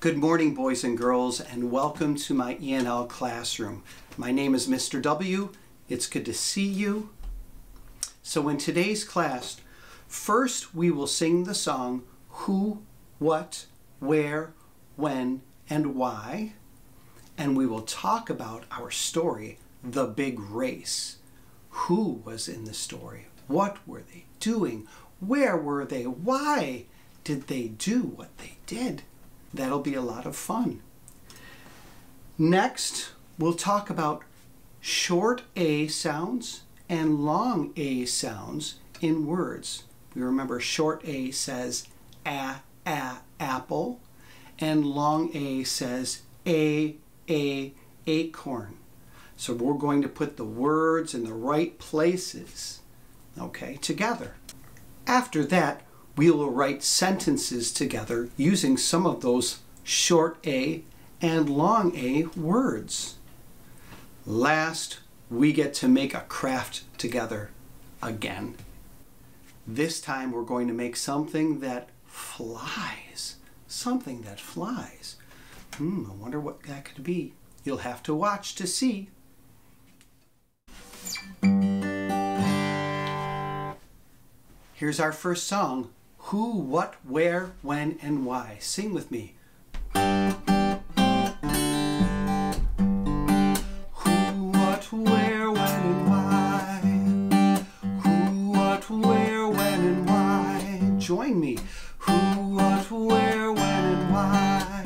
Good morning, boys and girls, and welcome to my ENL classroom. My name is Mr. W. It's good to see you. So, in today's class, first we will sing the song Who, What, Where, When, and Why, and we will talk about our story, The Big Race. Who was in the story? What were they doing? Where were they? Why did they do what they did? That'll be a lot of fun. Next, we'll talk about short A sounds and long A sounds in words. We remember short A says a, a, apple, and long A says a, a, acorn. So we're going to put the words in the right places, okay, together. After that, we will write sentences together using some of those short A and long A words. Last, we get to make a craft together again. This time we're going to make something that flies. Something that flies. Hmm, I wonder what that could be. You'll have to watch to see. Here's our first song, who, what, where, when, and why. Sing with me. Who, what, where, when, and why. Who, what, where, when, and why. Join me. Who, what, where, when, and why.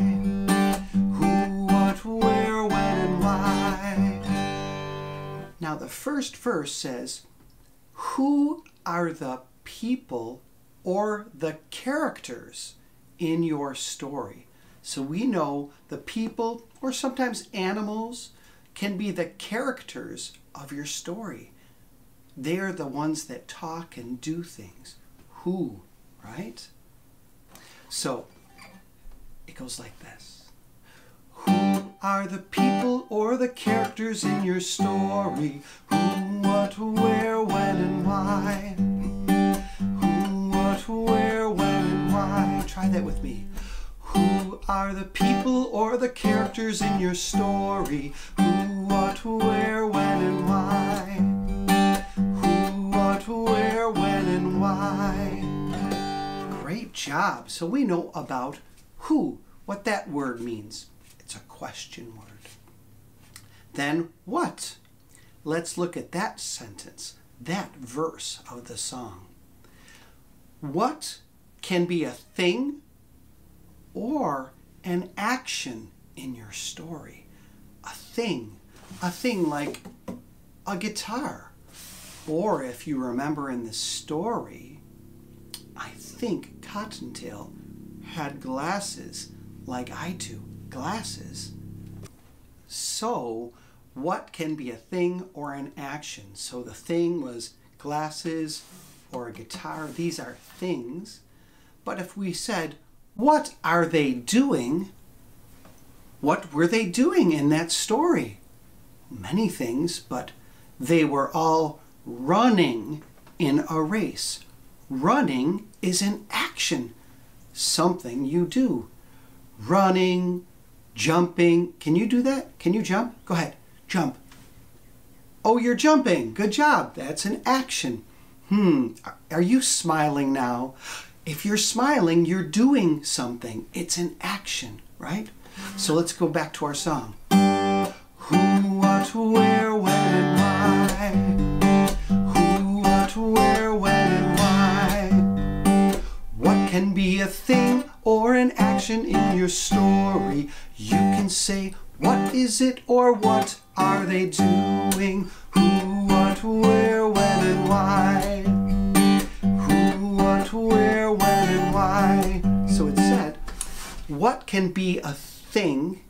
Who, what, where, when, and why. Now the first verse says, Who are the people or the characters in your story. So we know the people or sometimes animals can be the characters of your story. They're the ones that talk and do things. Who, right? So it goes like this. Who are the people or the characters in your story? Who, what, where, when, and why? Try that with me. Who are the people or the characters in your story? Who, what, where, when, and why? Who, what, where, when, and why? Great job. So we know about who, what that word means. It's a question word. Then what? Let's look at that sentence, that verse of the song. What can be a thing or an action in your story? A thing. A thing like a guitar. Or if you remember in the story, I think Cottontail had glasses like I do. Glasses. So, what can be a thing or an action? So the thing was glasses or a guitar. These are things. But if we said, what are they doing? What were they doing in that story? Many things, but they were all running in a race. Running is an action, something you do. Running, jumping. Can you do that? Can you jump? Go ahead, jump. Oh, you're jumping. Good job. That's an action. Hmm, are you smiling now? If you're smiling, you're doing something. It's an action, right? So let's go back to our song. Who, what, where, when, and why? Who, what, where, when, and why? What can be a thing or an action in your story? You can say, what is it or what are they doing? Who, what, where, what can be a thing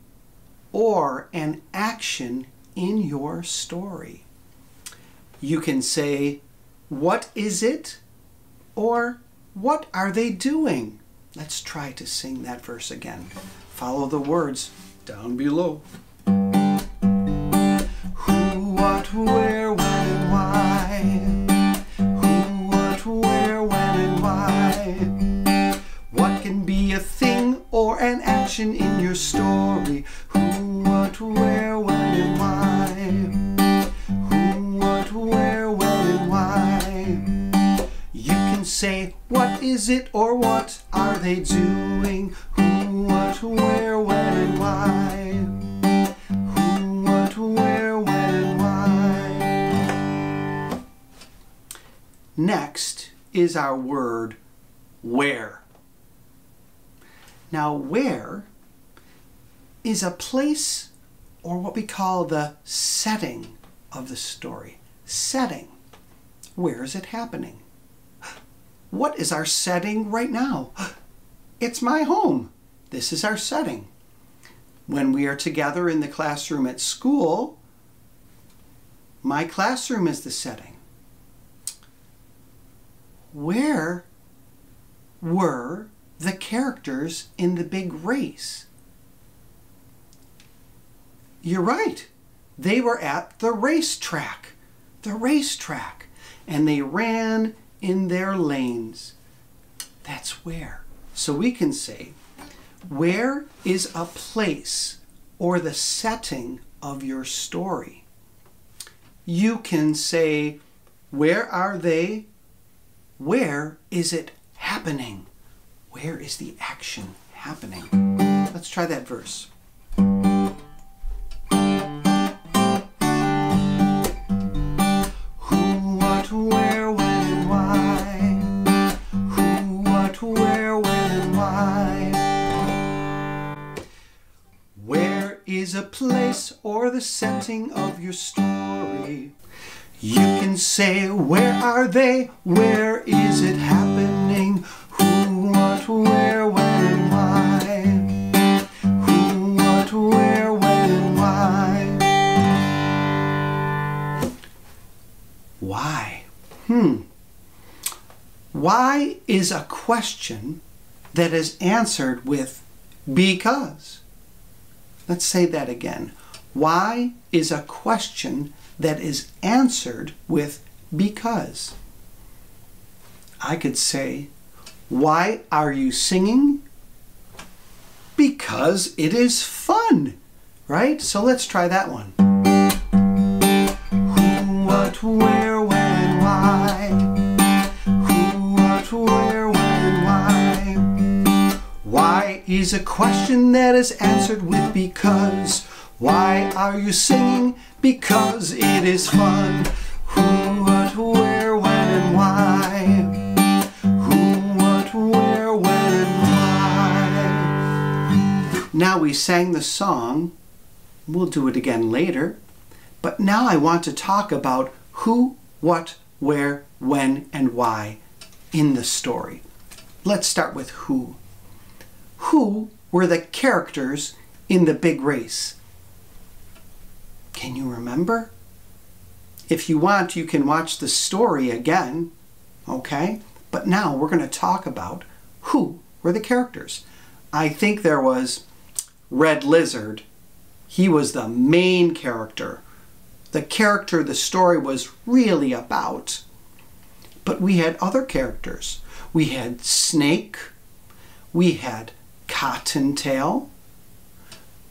or an action in your story? You can say, What is it? or What are they doing? Let's try to sing that verse again. Follow the words down below. Who, what, where, when, why? Or an action in your story. Who, what, where, when, and why. Who, what, where, when, and why. You can say, what is it or what are they doing? Who, what, where, when, and why. Who, what, where, when, and why. Next is our word where. Now, where is a place or what we call the setting of the story. Setting. Where is it happening? What is our setting right now? It's my home. This is our setting. When we are together in the classroom at school, my classroom is the setting. Where were the characters in the big race? You're right. They were at the racetrack. The racetrack. And they ran in their lanes. That's where. So we can say, where is a place or the setting of your story? You can say, where are they? Where is it happening? Where is the action happening? Let's try that verse. Who, what, where, when, and why? Who, what, where, when, and why? Where is a place or the setting of your story? You can say, Where are they? Where is it happening? Where, when, why? Who, what, where, when, and why? Why? Hmm. Why is a question that is answered with because. Let's say that again. Why is a question that is answered with because? I could say, Why are you singing? Because it is fun, right? So let's try that one. Who, what, where, when, why? Who, what, where, when, why? Why is a question that is answered with because. Why are you singing? Because it is fun. Now we sang the song. We'll do it again later. But now I want to talk about who, what, where, when, and why in the story. Let's start with who. Who were the characters in the big race? Can you remember? If you want, you can watch the story again, okay? But now we're going to talk about who were the characters. I think there was Red Lizard. He was the main character, the character the story was really about. But we had other characters. We had Snake, we had Cottontail,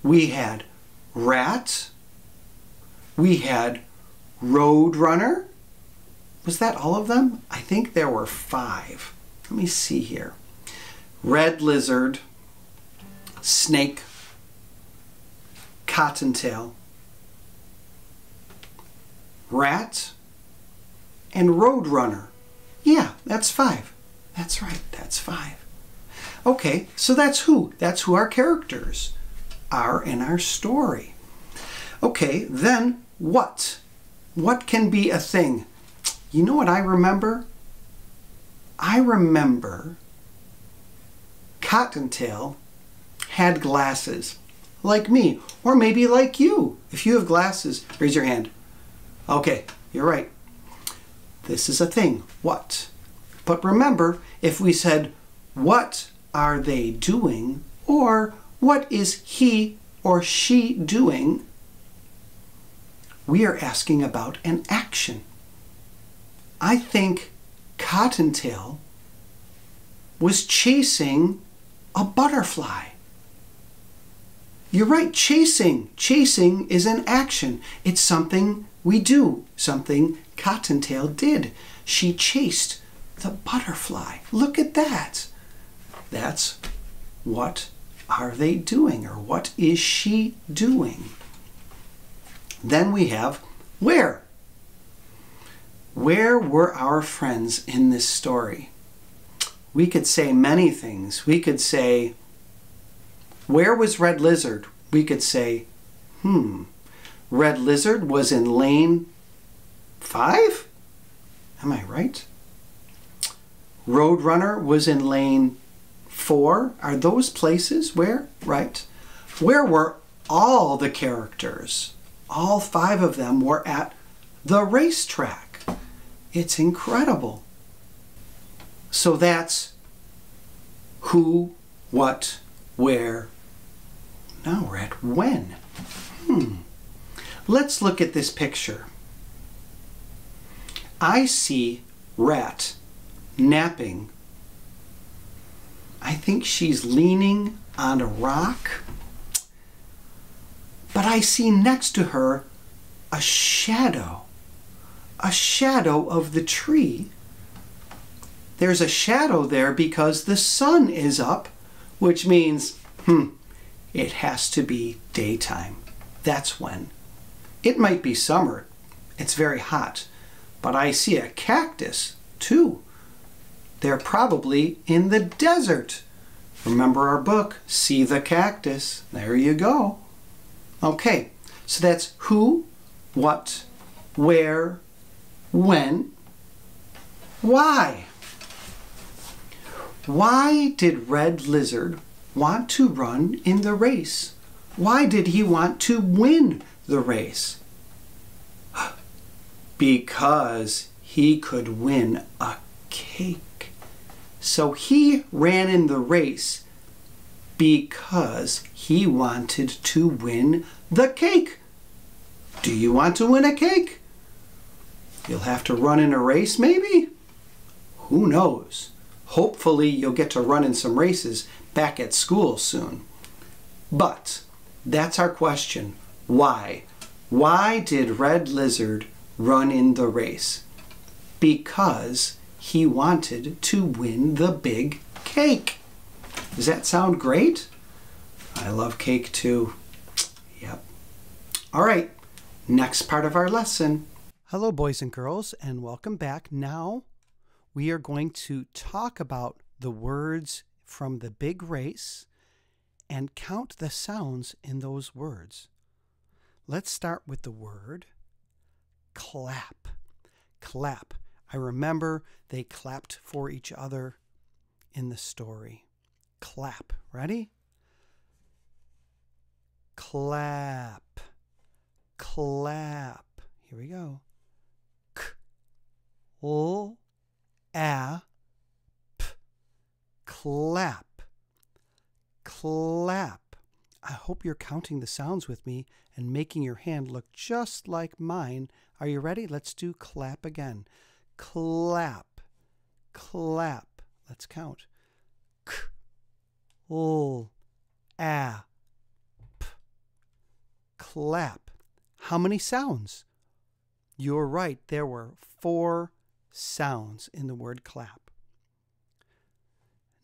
we had Rat, we had Roadrunner. Was that all of them? I think there were five. Let me see here. Red Lizard, Snake, Cottontail, Rat, and Roadrunner. Yeah, that's five. That's right, that's five. Okay, so that's who. That's who our characters are in our story. Okay, then what? What can be a thing? You know what I remember? I remember Cottontail had glasses, like me, or maybe like you. If you have glasses, raise your hand. Okay, you're right. This is a thing. What? But remember, if we said, What are they doing? or What is he or she doing? we are asking about an action. I think Cottontail was chasing a butterfly. You're right, chasing. Chasing is an action. It's something we do, something Cottontail did. She chased the butterfly. Look at that. That's what are they doing or what is she doing? Then we have where. Where were our friends in this story? We could say many things. We could say, Where was Red Lizard? We could say, Hmm, Red Lizard was in lane five? Am I right? Roadrunner was in lane four. Are those places where? Right. Where were all the characters? All five of them were at the racetrack. It's incredible. So that's who, what, where. Now we're at when. Hmm. Let's look at this picture. I see Rat napping. I think she's leaning on a rock. But I see next to her a shadow. A shadow of the tree. There's a shadow there because the sun is up, which means, hmm, it has to be daytime. That's when. It might be summer. It's very hot. But I see a cactus, too. They're probably in the desert. Remember our book, See the Cactus. There you go. Okay, so that's who, what, where, when, why. Why did Red Lizard want to run in the race? Why did he want to win the race? because he could win a cake. So he ran in the race because he wanted to win the cake. Do you want to win a cake? You'll have to run in a race, maybe? Who knows? Hopefully, you'll get to run in some races back at school soon. But that's our question. Why? Why did Red Lizard run in the race? Because he wanted to win the big cake. Does that sound great? I love cake too. Yep. All right, next part of our lesson. Hello, boys and girls, and welcome back. Now we are going to talk about the words from the big race and count the sounds in those words. Let's start with the word clap. Clap. I remember they clapped for each other in the story. Clap. Ready? Clap. Clap. Here we go. K. L. A. Clap. Clap. I hope you're counting the sounds with me and making your hand look just like mine. Are you ready? Let's do clap again. Clap. Clap. Let's count. K. L. A. P. Clap. How many sounds? You're right. There were four sounds in the word clap.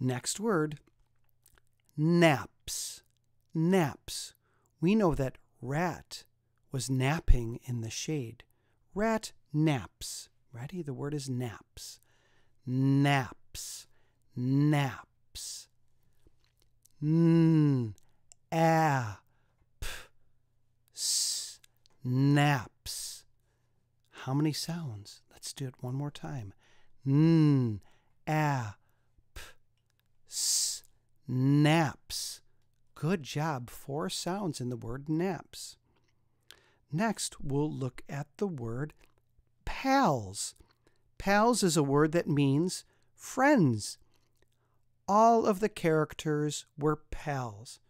Next word naps naps. We know that rat was napping in the shade. Rat naps. Ready? The word is naps. Naps. Naps. N. A. P. S. Naps. How many sounds? Let's do it one more time. N. A. Naps. Good job. Four sounds in the word naps. Next, we'll look at the word pals. Pals is a word that means friends. All of the characters were pals.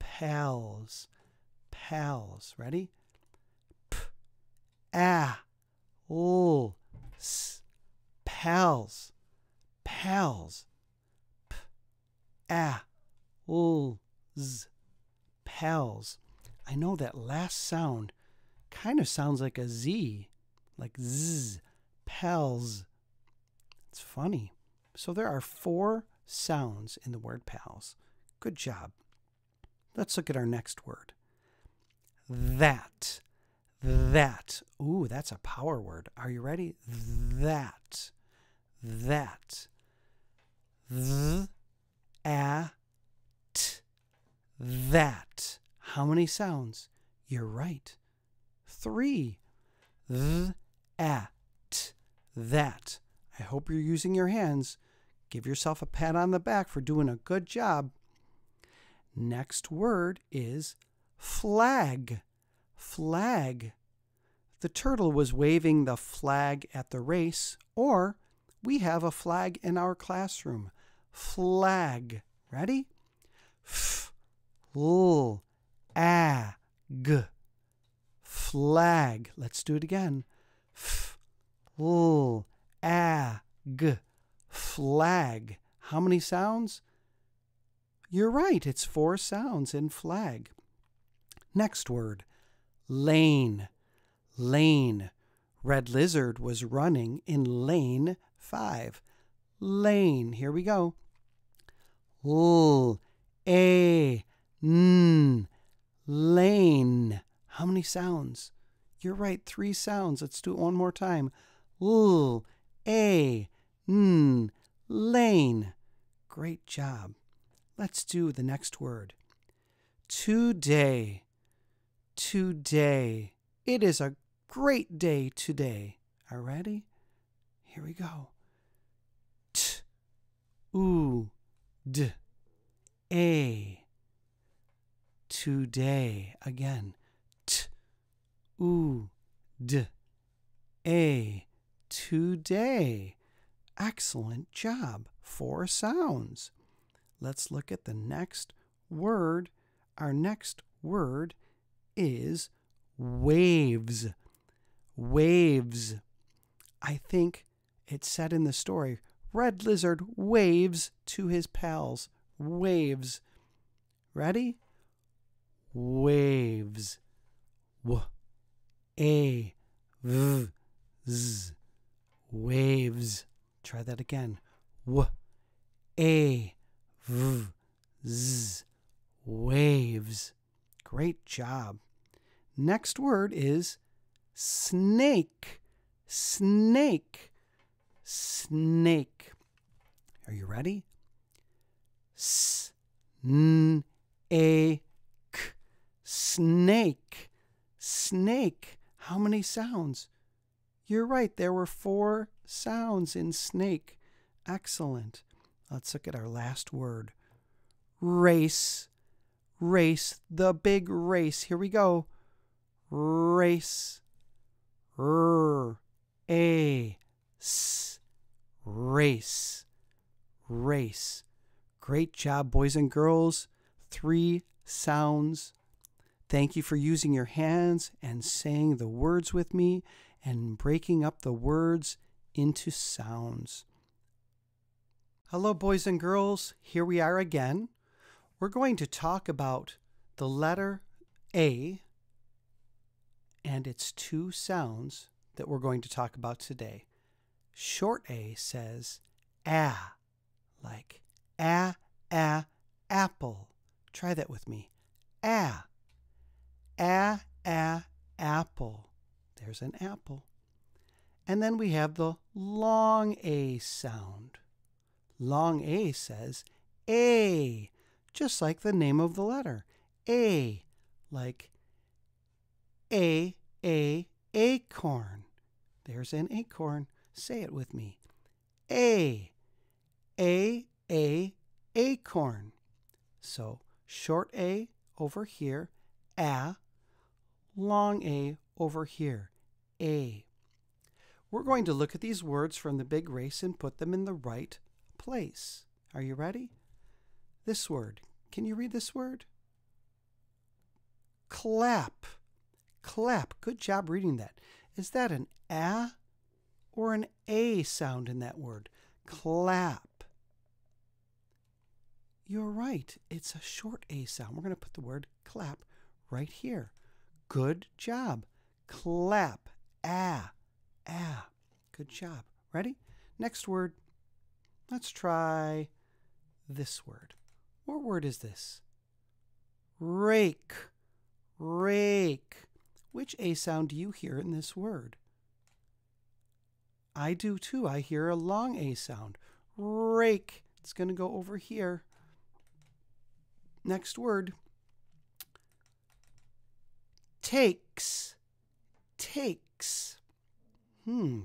Pals. Pals. Ready? P, a, l, s. Pals. Pals. Z pals. I know that last sound kind of sounds like a Z, like Z, pals. It's funny. So there are four sounds in the word pals. Good job. Let's look at our next word. That. That. Ooh, that's a power word. Are you ready? That. That. Th. A. T. That. How many sounds? You're right. Three. Th. A. T. That. I hope you're using your hands. Give yourself a pat on the back for doing a good job. Next word is flag. Flag. The turtle was waving the flag at the race, or we have a flag in our classroom. Flag. Ready? F l a g. Flag. Let's do it again. F l a g. Flag. How many sounds? You're right, it's four sounds in flag. Next word lane. Lane. Red Lizard was running in lane five. Lane. Here we go. L, A, N, lane. How many sounds? You're right, three sounds. Let's do it one more time. L, A, N, lane. Great job. Let's do the next word. Today. Today. It is a great day today. Are ready? Here we go. T. U. D. A. Today. Again. T. U. D. A. Today. Excellent job. Four sounds. Let's look at the next word. Our next word is waves. Waves. I think it said in the story Red Lizard waves to his pals. Waves. Ready? Waves. W. A. V. Z. Waves. Try that again. W. A. V. Z. Waves. Great job. Next word is snake. Snake. Snake. Are you ready? S. N. A. K. Snake. Snake. How many sounds? You're right, there were four sounds in snake. Excellent. Let's look at our last word race. Race. The big race. Here we go. Race. R. A. S. Race. Race. Great job, boys and girls. Three sounds. Thank you for using your hands and saying the words with me and breaking up the words into sounds. Hello, boys and girls. Here we are again. We're going to talk about the letter A and its two sounds that we're going to talk about today. Short A says a, like a, a, apple. Try that with me. A, a, a, apple. There's an apple. And then we have the long A sound. Long A says A, just like the name of the letter. A, like A, A, acorn. There's an acorn. Say it with me. A, A, A, acorn. So short A over here, A, long A over here, A. We're going to look at these words from the big race and put them in the right place. Are you ready? This word. Can you read this word? Clap. Clap. Good job reading that. Is that an a or an a sound in that word? Clap. You're right. It's a short A sound. We're going to put the word clap right here. Good job. Clap. Ah. Ah. Good job. Ready? Next word. Let's try this word. What word is this? Rake. Rake. Which A sound do you hear in this word? I do too. I hear a long A sound. Rake. It's going to go over here. Next word. Takes. Takes. Hmm.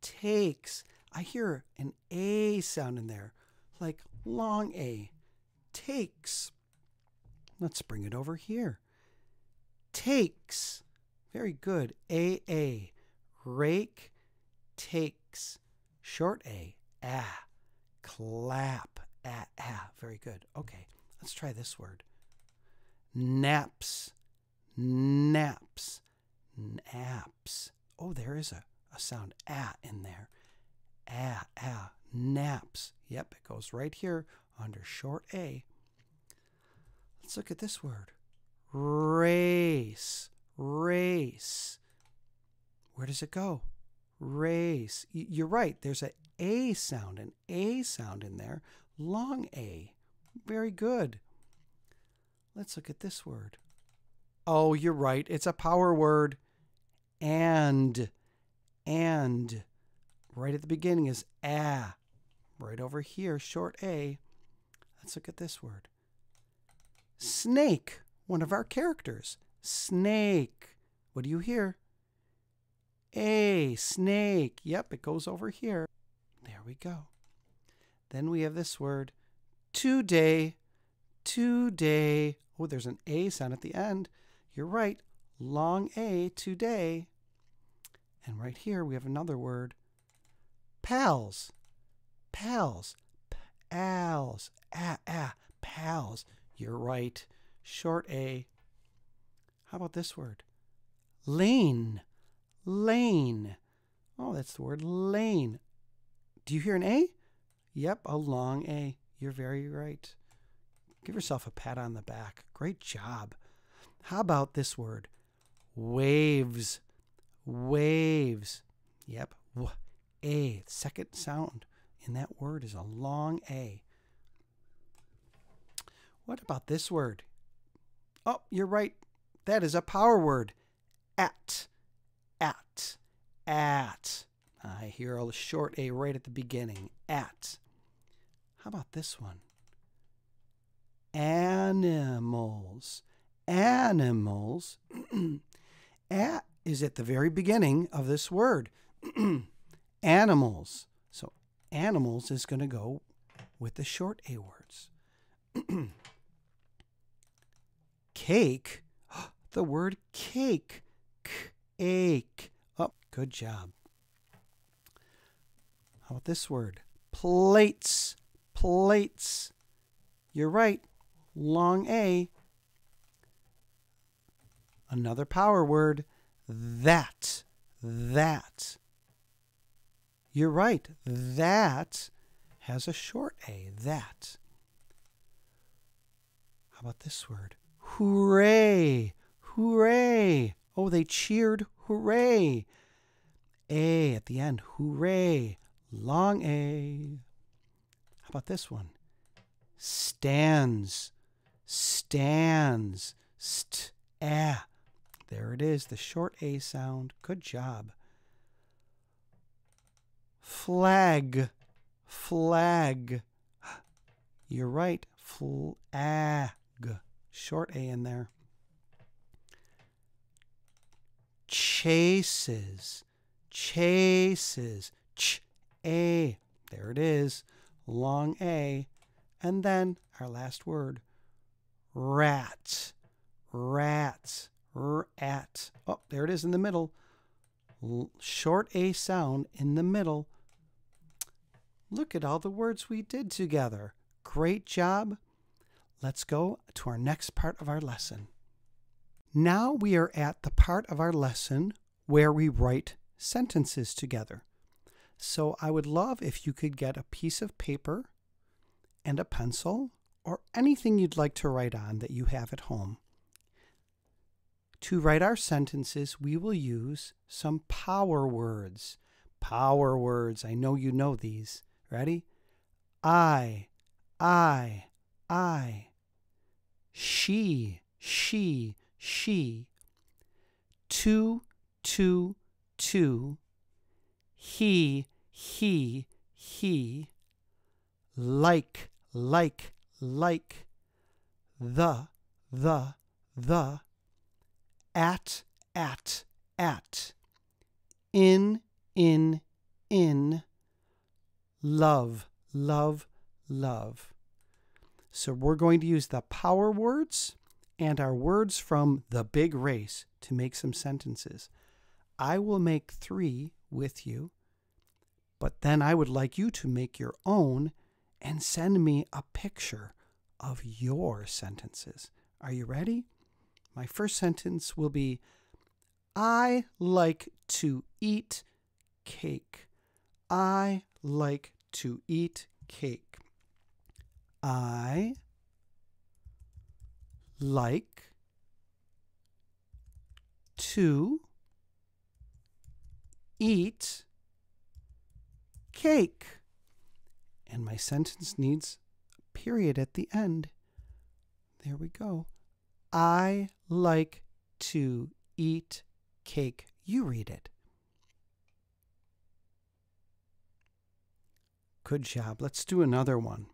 Takes. I hear an A sound in there, like long A. Takes. Let's bring it over here. Takes. Very good. A A. Rake takes. Short A. Ah. Clap. Ah, ah. Very good. Okay. Let's try this word. Naps. Naps. Naps. Oh, there is a, a sound ah in there. Ah, ah. Naps. Yep, it goes right here under short A. Let's look at this word. Race. Race. Where does it go? Race. You're right. There's a A sound, an A sound in there. Long A. Very good. Let's look at this word. Oh, you're right. It's a power word. And. And. Right at the beginning is a. Right over here, short A. Let's look at this word. Snake. One of our characters. Snake. What do you hear? A. Snake. Yep, it goes over here. There we go. Then we have this word today, today. Oh, there's an A sound at the end. You're right. Long A, today. And right here we have another word pals. Pals. Pals. Ah, ah, pals. You're right. Short A. How about this word? Lane. Lane. Oh, that's the word lane. Do you hear an A? Yep, a long A. You're very right. Give yourself a pat on the back. Great job. How about this word? Waves. Waves. Yep. W- a. Second sound in that word is a long A. What about this word? Oh, you're right. That is a power word. At. At. At. I hear a short A right at the beginning. At. How about this one? Animals. Animals. at is at the very beginning of this word. animals. So animals is going to go with the short A words. cake. The word cake. Cake. Oh, good job. How about this word? Plates plates. You're right. Long A. Another power word. That. That. You're right. That has a short A. That. How about this word? Hooray! Hooray! Oh, they cheered. Hooray! A at the end. Hooray! Long A. How about this one? Stands. Stands. St. Ah. There it is, the short A sound. Good job. Flag. Flag. You're right. Flag. Short A in there. Chases. Chases. Ch. A. There it is long A, and then our last word, rat, rat, rat. Oh, there it is in the middle. Short A sound in the middle. Look at all the words we did together. Great job. Let's go to our next part of our lesson. Now we are at the part of our lesson where we write sentences together. So I would love if you could get a piece of paper and a pencil or anything you'd like to write on that you have at home. To write our sentences, we will use some power words. Power words. I know you know these. Ready? I, I, I. She, she, she. Two, two, two. He, he, he. Like, like, like. The, the, the at, at, at, in, in, in, love, love, love. So we're going to use the power words and our words from the big race to make some sentences. I will make three with you, but then I would like you to make your own and send me a picture of your sentences. Are you ready? My first sentence will be I like to eat cake. I like to eat cake. I like to eat cake. And my sentence needs a period at the end. There we go. I like to eat cake. You read it. Good job. Let's do another one.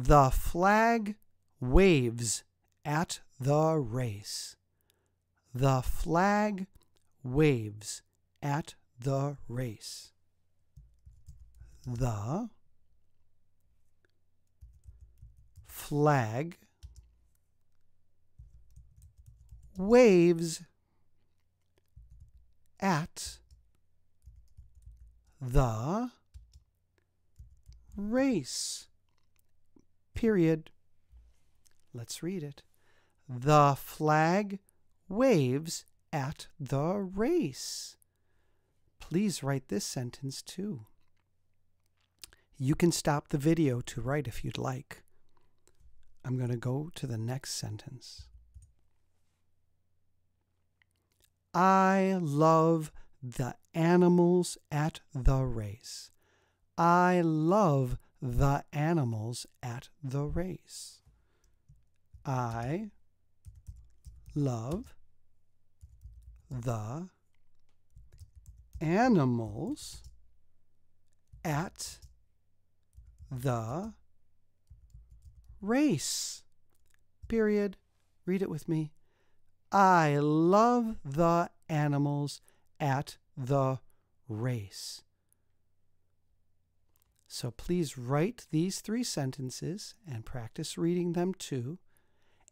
The flag waves at the race. The flag waves at the race. The flag waves at the race. Period. Let's read it. The flag waves at the race. Please write this sentence too. You can stop the video to write if you'd like. I'm going to go to the next sentence. I love the animals at the race. I love the animals at the race. I love the animals at the race. Period. Read it with me. I love the animals at the race. So please write these three sentences and practice reading them too,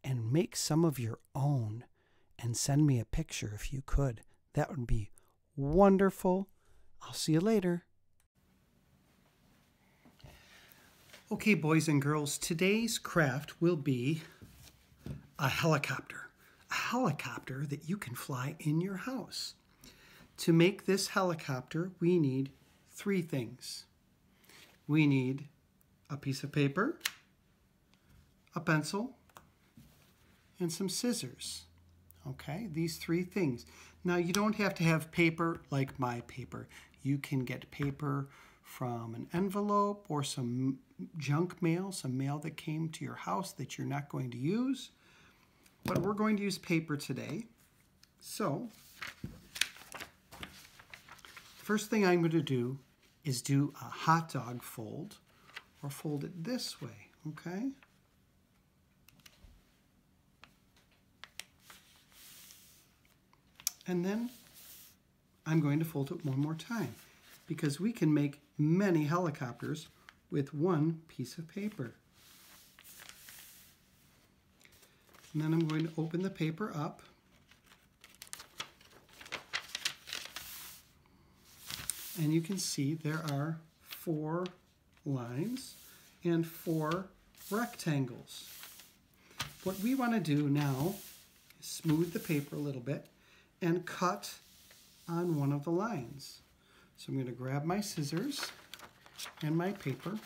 and make some of your own and send me a picture if you could. That would be wonderful. I'll see you later. Okay, boys and girls, today's craft will be a helicopter a helicopter that you can fly in your house. To make this helicopter, we need three things. We need a piece of paper, a pencil, and some scissors. Okay, these three things. Now, you don't have to have paper like my paper. You can get paper from an envelope or some junk mail, some mail that came to your house that you're not going to use but we're going to use paper today. So, first thing I'm going to do is do a hot dog fold, or fold it this way, okay? And then I'm going to fold it one more time because we can make many helicopters with one piece of paper. And then I'm going to open the paper up. And you can see there are four lines and four rectangles. What we want to do now is smooth the paper a little bit and cut on one of the lines. So I'm going to grab my scissors and my paper,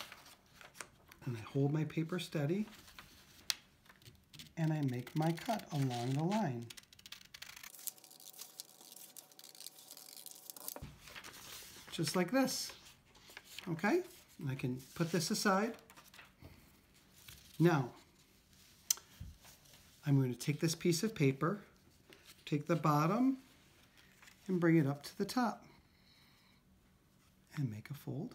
and I hold my paper steady, and I make my cut along the line. Just like this, okay? And I can put this aside. Now, I'm going to take this piece of paper, take the bottom, and bring it up to the top and make a fold.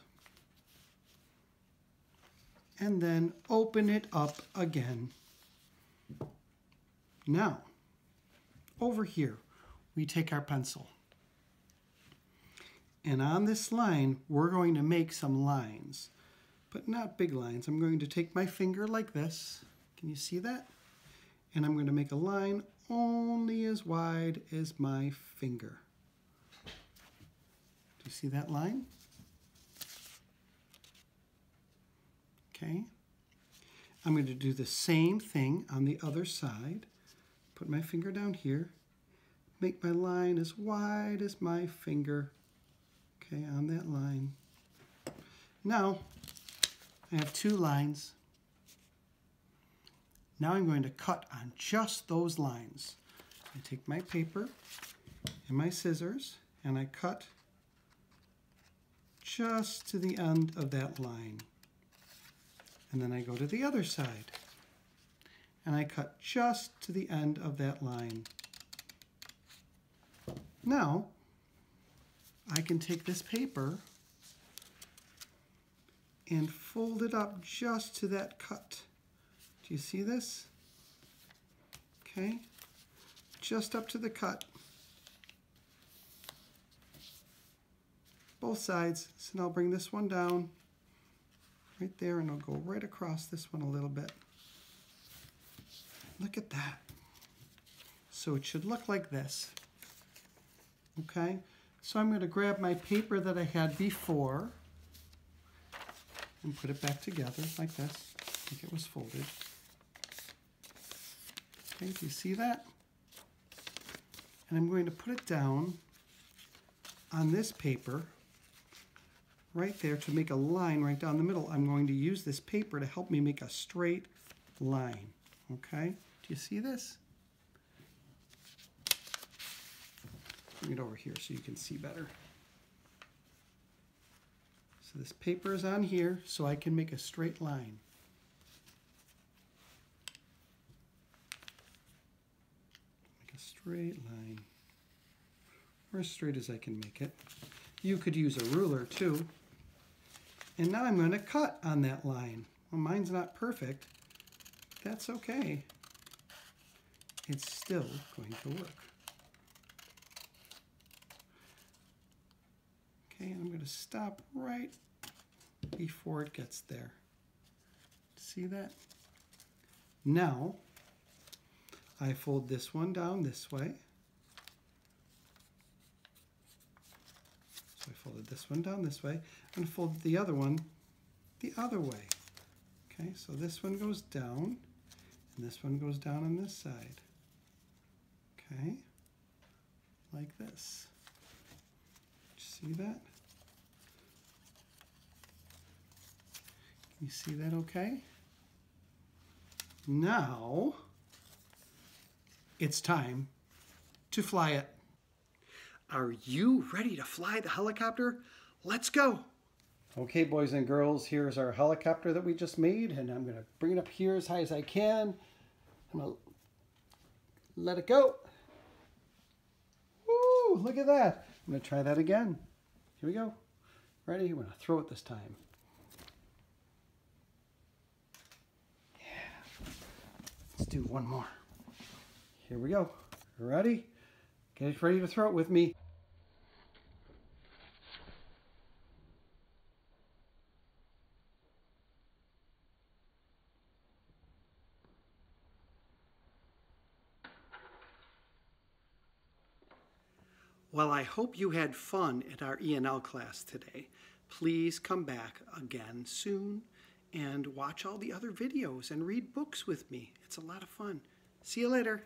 And then open it up again. Now, over here, we take our pencil. And on this line, we're going to make some lines, but not big lines. I'm going to take my finger like this. Can you see that? And I'm going to make a line only as wide as my finger. Do you see that line? Okay. I'm going to do the same thing on the other side. Put my finger down here. Make my line as wide as my finger. Okay, on that line. Now, I have two lines. Now I'm going to cut on just those lines. I take my paper and my scissors and I cut just to the end of that line. And then I go to the other side and I cut just to the end of that line. Now, I can take this paper and fold it up just to that cut. Do you see this? Okay, just up to the cut. Both sides. So now I'll bring this one down right there and I'll go right across this one a little bit. Look at that. So it should look like this. Okay, so I'm going to grab my paper that I had before and put it back together like this. I think it was folded. Okay, do you see that? And I'm going to put it down on this paper right there to make a line right down the middle. I'm going to use this paper to help me make a straight line. Okay, do you see this? Bring it over here so you can see better. So this paper is on here so I can make a straight line. Make a straight line, or as straight as I can make it. You could use a ruler too. And now I'm going to cut on that line. Well, mine's not perfect. That's okay. It's still going to work. And I'm going to stop right before it gets there. See that? Now, I fold this one down this way. So I folded this one down this way and fold the other one the other way. Okay, so this one goes down and this one goes down on this side. Okay, like this. See that? You see that okay? Now, it's time to fly it. Are you ready to fly the helicopter? Let's go. Okay, boys and girls, here's our helicopter that we just made, and I'm going to bring it up here as high as I can. I'm going to let it go. Woo, look at that. I'm going to try that again. Here we go. Ready? I'm going to throw it this time. Let's do one more. Here we go. Ready? Get ready to throw it with me. Well, I hope you had fun at our ENL class today. Please come back again soon and watch all the other videos and read books with me. It's a lot of fun. See you later.